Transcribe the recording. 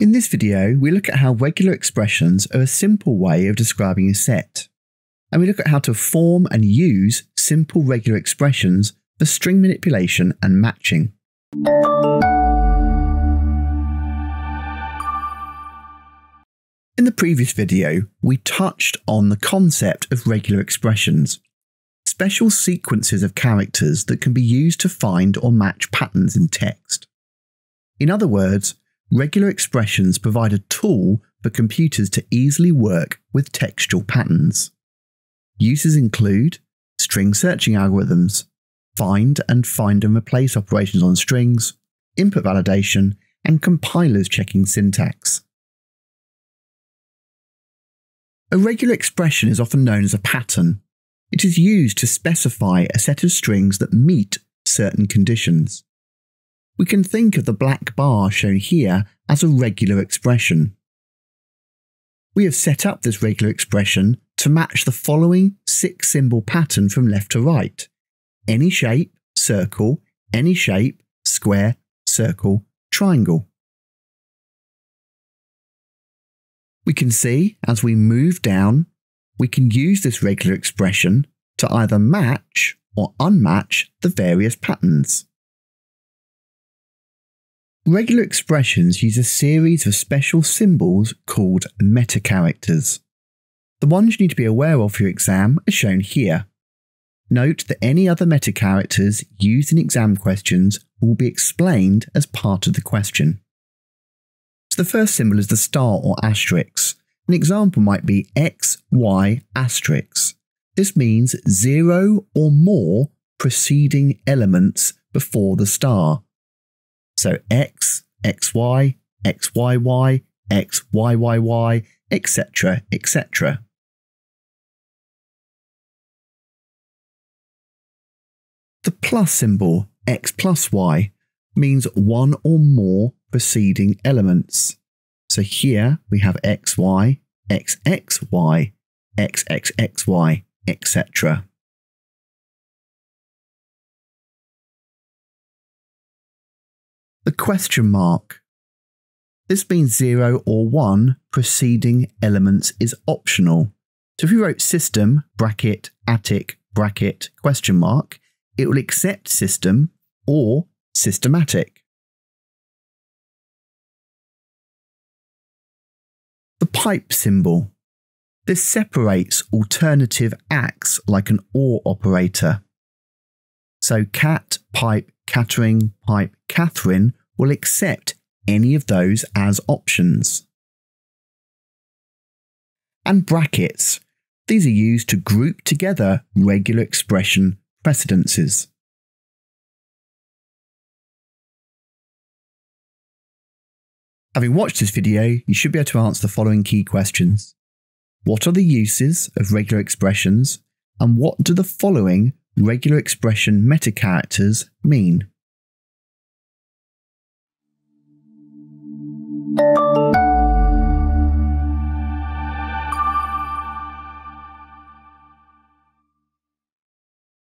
In this video, we look at how regular expressions are a simple way of describing a set, and we look at how to form and use simple regular expressions for string manipulation and matching. In the previous video, we touched on the concept of regular expressions, special sequences of characters that can be used to find or match patterns in text. In other words, regular expressions provide a tool for computers to easily work with textual patterns. Uses include string searching algorithms, find and find and replace operations on strings, input validation, and compilers checking syntax. A regular expression is often known as a pattern. It is used to specify a set of strings that meet certain conditions. We can think of the black bar shown here as a regular expression. We have set up this regular expression to match the following six symbol pattern from left to right. Any shape, circle, any shape, square, circle, triangle. We can see as we move down, we can use this regular expression to either match or unmatch the various patterns. Regular expressions use a series of special symbols called metacharacters. The ones you need to be aware of for your exam are shown here. Note that any other metacharacters used in exam questions will be explained as part of the question. So the first symbol is the star or asterisk. An example might be x, y, asterisk. This means zero or more preceding elements before the star. So x, xy, xyy, xyyy, etc., etc. The plus symbol, x plus y, means one or more preceding elements. So here we have xy, xxy, xxxy, etc. The question mark. This means 0 or 1 preceding elements is optional. So if we wrote system, bracket, attic, bracket, question mark, it will accept system or systematic. The pipe symbol. This separates alternative acts like an OR operator. So cat, pipe, Catering, pipe, Catherine will accept any of those as options. And brackets. These are used to group together regular expression precedences. Having watched this video, you should be able to answer the following key questions. What are the uses of regular expressions, and what do the following regular expression meta characters mean?